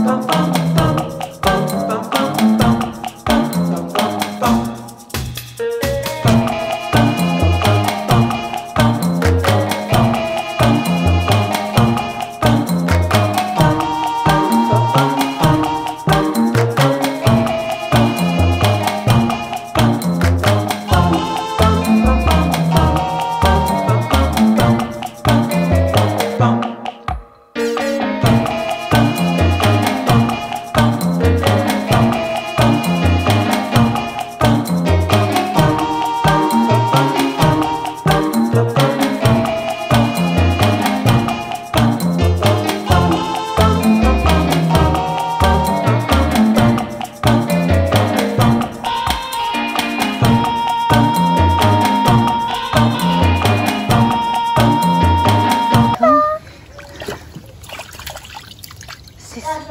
come What's this?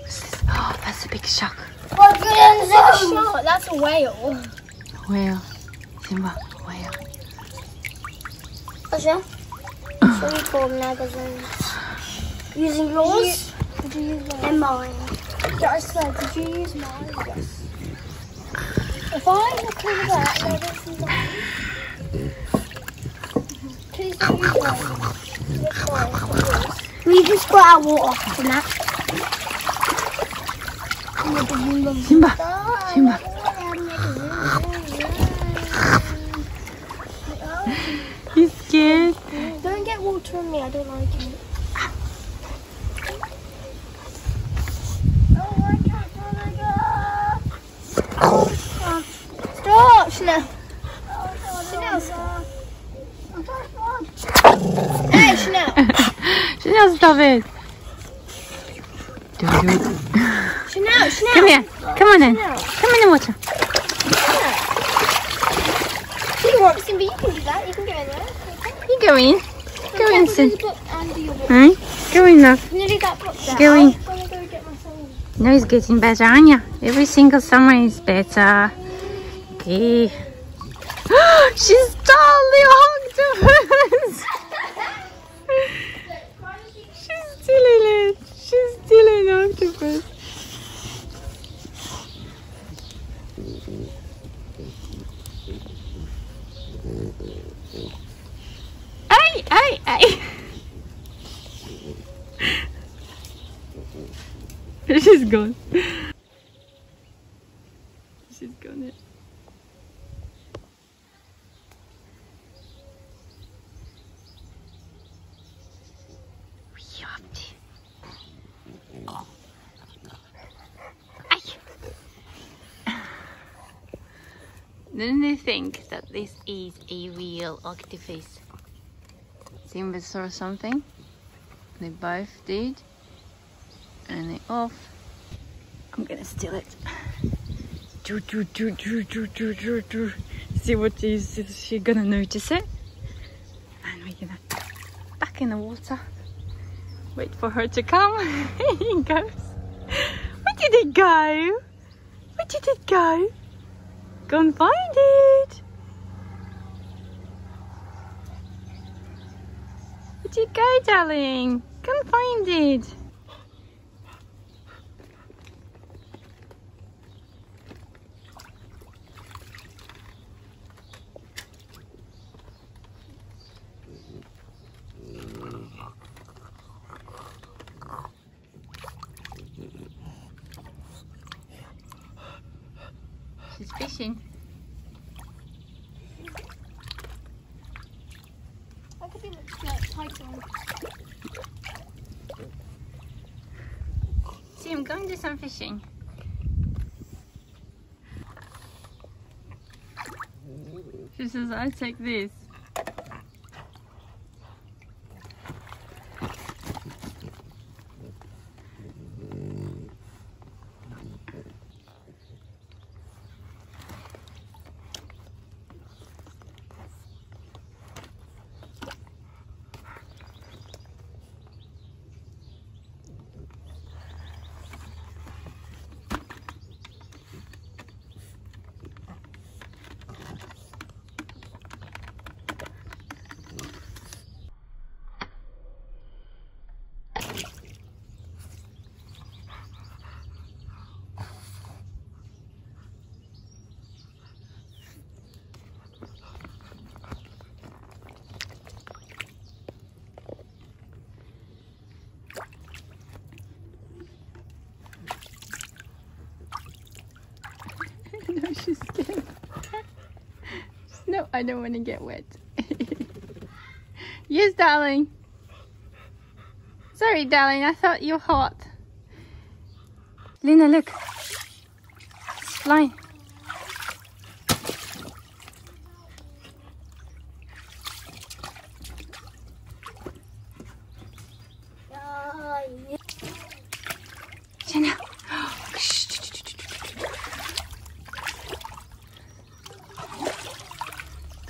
What's this? Oh, that's a big shark. What's that shark? That's a whale. A whale. Simba, whale. What's that? me four magazines. Using yours? You, did you use mine? And mine. Yeah, I swear, did you use mine? Yes. If I look over there, I'll see that. Please don't use mine. We just got our water from that. Simba, Simba. He's scared. Don't get water on me, I don't like it. Oh, Stop, Chanel. Chanel, stop. Hey, Chanel. Chanel, stop it, do it. Chanel, Chanel. Come here. Come on in. Come in the water. You want Simba, you can do that. You can go in there. You go in. Go in, Sim. And do your work. Huh? Go in now. Can you leave that book there? Go in. I'm gonna go get my phone. No, it's getting better, Anya. Every single summer is better. Okay. She's totally octopus. She's still in it. She's still an octopus. Ay, ay, ay. She's gone. She's gone. What are you up to? Ay. Didn't they think that this is a real octopus? Simba saw something. They both did. And they off. I'm gonna steal it. Do, do, do, do, do, do, do, do. See what is, is she gonna notice it? And we're gonna back in the water. Wait for her to come. Here he goes. Where did it go? Where did it go? Go and find it. Where'd you go, darling? And find it. She's fishing. I could be like. See, I'm going to do some fishing. She says, I take this. no, she's scared. no, I don't want to get wet. yes, darling. Sorry, darling. I thought you were hot. Lena, look. It's flying.